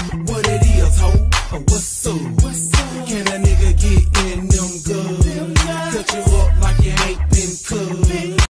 What it is, ho? What's up? What's up? Can a nigga get in them guns? Cut you up like you ain't